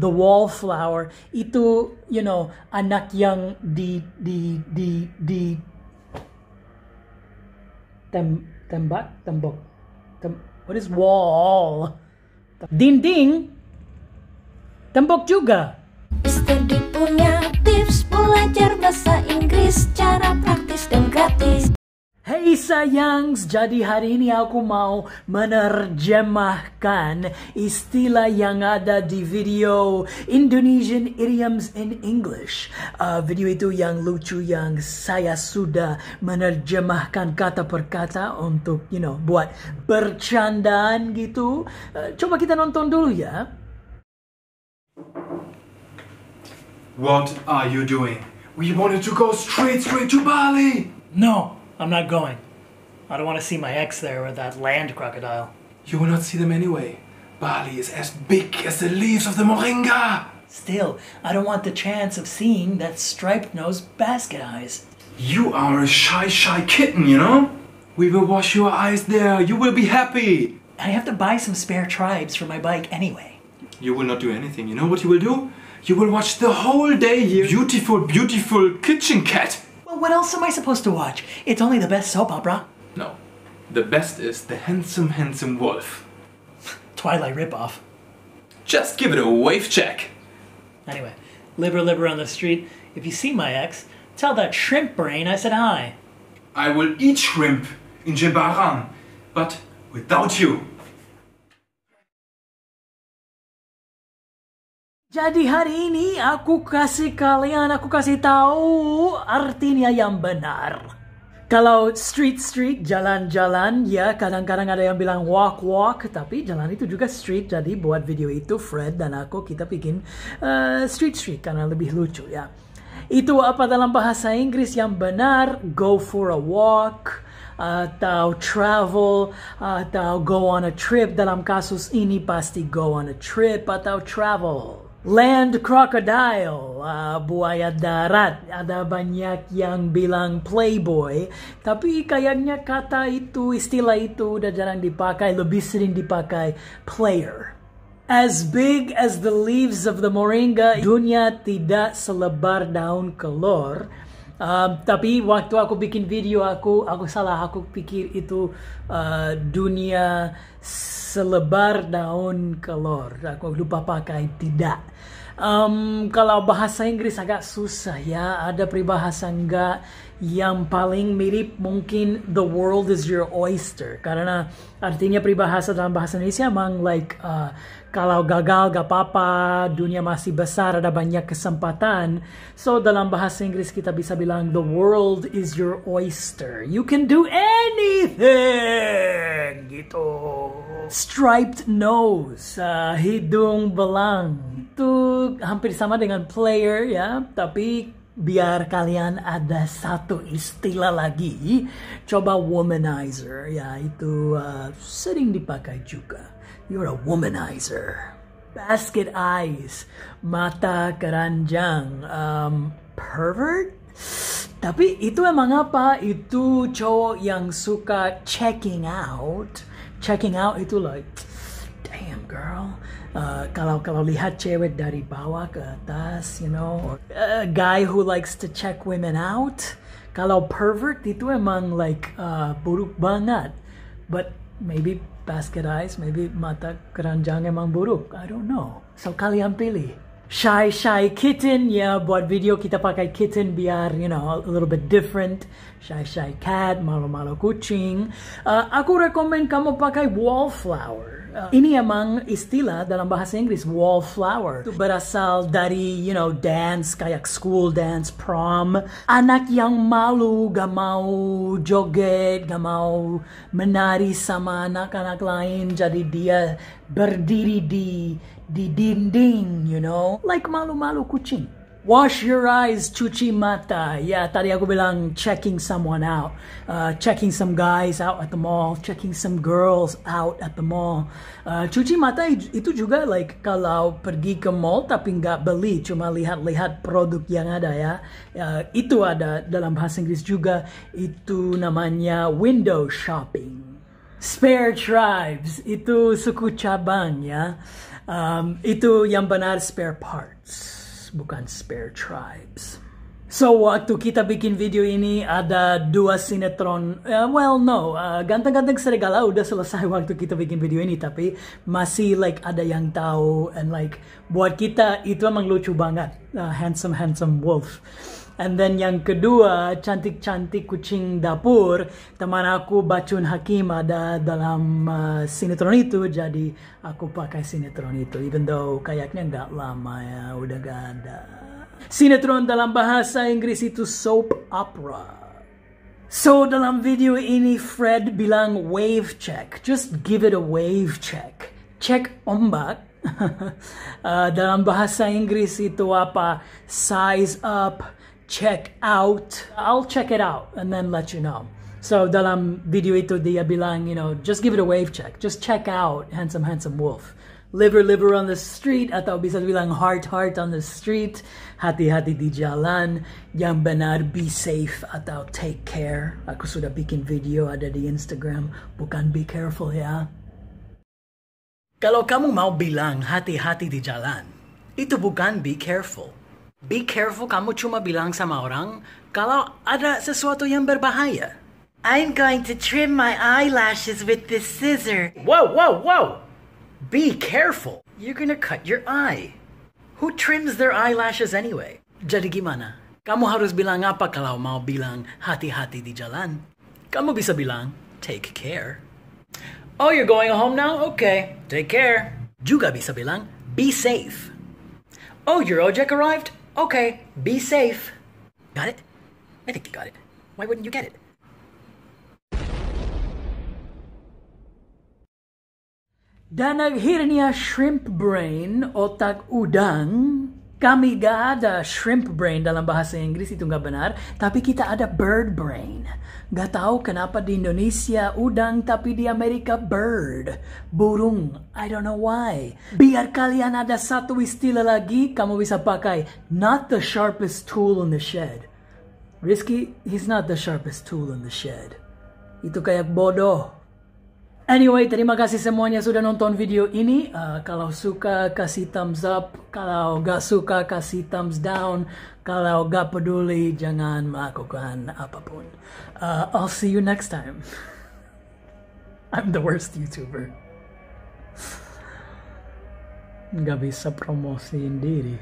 the wallflower. Itu you know anak yang di di di di tem tembak tembok. Tem, what is wall? Dinding tembok juga. Istri punya tips belajar bahasa Inggris cara praktis dan gratis. Hey sayangs, jadi hari ini aku mau menerjemahkan istilah yang ada di video Indonesian Idioms in English. Uh, video itu yang lucu yang saya sudah menerjemahkan kata per kata untuk, you know, buat bercandaan gitu. Uh, coba kita nonton dulu ya. What are you doing? We wanted to go straight, straight to Bali. No, I'm not going. I don't want to see my ex there with that land crocodile. You will not see them anyway. Bali is as big as the leaves of the moringa. Still, I don't want the chance of seeing that striped nosed basket eyes. You are a shy, shy kitten, you know? We will wash your eyes there. You will be happy. I have to buy some spare tribes for my bike anyway. You will not do anything. You know what you will do? You will watch the whole day here. Beautiful, beautiful kitchen cat. What else am I supposed to watch? It's only the best soap opera. No. The best is the handsome, handsome wolf. Twilight ripoff. Just give it a wave check. Anyway, libber libber on the street. If you see my ex, tell that shrimp brain I said hi. I will eat shrimp in Jimbaran, but without you. Jadi hari ini aku kasih kalian, aku kasih tahu artinya yang benar. Kalau street street jalan-jalan ya kadang-kadang ada yang bilang walk walk tapi jalan itu juga street jadi buat video itu Fred dan aku kita bikin uh, street street karena lebih lucu ya. Itu apa dalam bahasa Inggris yang benar go for a walk atau travel atau go on a trip dalam kasus ini pasti go on a trip atau travel. Land crocodile, uh, buaya darat. Ada banyak yang bilang playboy, tapi kayaknya kata itu, istilah itu udah jarang dipakai, lebih sering dipakai player. As big as the leaves of the moringa, dunia tidak selebar daun kelor. Um, tapi waktu aku bikin video aku aku salah aku pikir itu uh, dunia selebar daun kelor. Aku lupa pakai tidak. Um, kalau bahasa Inggris agak susah ya. Ada peribahasa enggak yang paling mirip? Mungkin the world is your oyster. Karena artinya peribahasa dalam bahasa Indonesia emang like uh, kalau gagal gak apa-apa dunia masih besar ada banyak kesempatan. So dalam bahasa Inggris kita bisa bilang the world is your oyster. You can do anything! Gitu striped nose uh, hidung belang. Itu hampir sama dengan player ya. Tapi biar kalian ada satu istilah lagi coba womanizer. Ya itu uh, sering dipakai juga. You're a womanizer. Basket eyes mata keranjang. Um, pervert? Tapi itu emang apa? Itu cowok yang suka checking out checking out itu like damn girl uh, kalau kalau lihat cewek dari bawah ke atas, you know, a guy who likes to check women out. Kalau pervert itu emang like uh, buruk banget, but maybe basket eyes, maybe mata keranjang emang buruk. I don't know. So kalian pilih. Shy Shy Kitten, ya buat video kita pakai kitten biar, you know, a little bit different. Shy Shy Cat, malu-malu kucing. Uh, aku rekomend kamu pakai wallflower. Uh, ini emang istilah dalam bahasa Inggris wallflower itu berasal dari you know dance kayak school dance prom anak yang malu gak mau joget gak mau menari sama anak-anak lain jadi dia berdiri di di dinding you know like malu-malu kucing Wash your eyes, cuci mata. Ya, tadi aku bilang checking someone out. Uh, checking some guys out at the mall. Checking some girls out at the mall. Uh, cuci mata itu juga like kalau pergi ke mall tapi nggak beli, cuma lihat-lihat produk yang ada ya. Uh, itu ada dalam bahasa Inggris juga. Itu namanya window shopping. Spare tribes itu suku cabang ya. Um, itu yang benar spare parts, bukan spare tribes. So, waktu kita bikin video ini ada dua sinetron, uh, well no, uh, ganteng-ganteng serigala udah selesai waktu kita bikin video ini, tapi masih like ada yang tahu and like buat kita itu emang lucu banget, uh, handsome handsome wolf. And then yang kedua, cantik-cantik kucing dapur. Teman aku Bacun Hakim ada dalam uh, sinetron itu, jadi aku pakai sinetron itu. Even though kayaknya nggak lama ya, udah gak ada. Sinetron dalam bahasa Inggris itu soap opera. So dalam video ini Fred bilang wave check. Just give it a wave check. Cek ombak. uh, dalam bahasa Inggris itu apa? Size up check out. I'll check it out and then let you know. So dalam video itu dia bilang, you know, just give it a wave check. Just check out Handsome Handsome Wolf. Liver liver on the street atau bisa bilang heart heart on the street. Hati-hati di jalan. Yang benar be safe atau take care. Aku sudah bikin video ada di Instagram. Bukan be careful ya. Kalau kamu mau bilang hati-hati di jalan, itu bukan be careful. Be careful kamu cuma bilang sama orang kalau ada sesuatu yang berbahaya. I'm going to trim my eyelashes with this scissor. Whoa, whoa, whoa! Be careful. You're gonna cut your eye. Who trims their eyelashes anyway? Jadi gimana? Kamu harus bilang apa kalau mau bilang hati-hati di jalan? Kamu bisa bilang take care. Oh, you're going home now? Okay, take care. Juga bisa bilang be safe. Oh, your ojek arrived? Okay, be safe. Got it? I think you got it. Why wouldn't you get it? Dan akhirnya shrimp brain, otak udang. Kami gak ada shrimp brain dalam bahasa Inggris itu nggak benar, tapi kita ada bird brain. Gak tahu kenapa di Indonesia udang tapi di Amerika bird, burung. I don't know why. Biar kalian ada satu istilah lagi, kamu bisa pakai not the sharpest tool in the shed. Rizky, he's not the sharpest tool in the shed. Itu kayak bodoh. Anyway, terima kasih semuanya sudah nonton video ini. Uh, kalau suka kasih thumbs up, kalau gak suka kasih thumbs down, kalau gak peduli jangan melakukan apa pun. Uh, I'll see you next time. I'm the worst YouTuber. Gak bisa promosiin diri.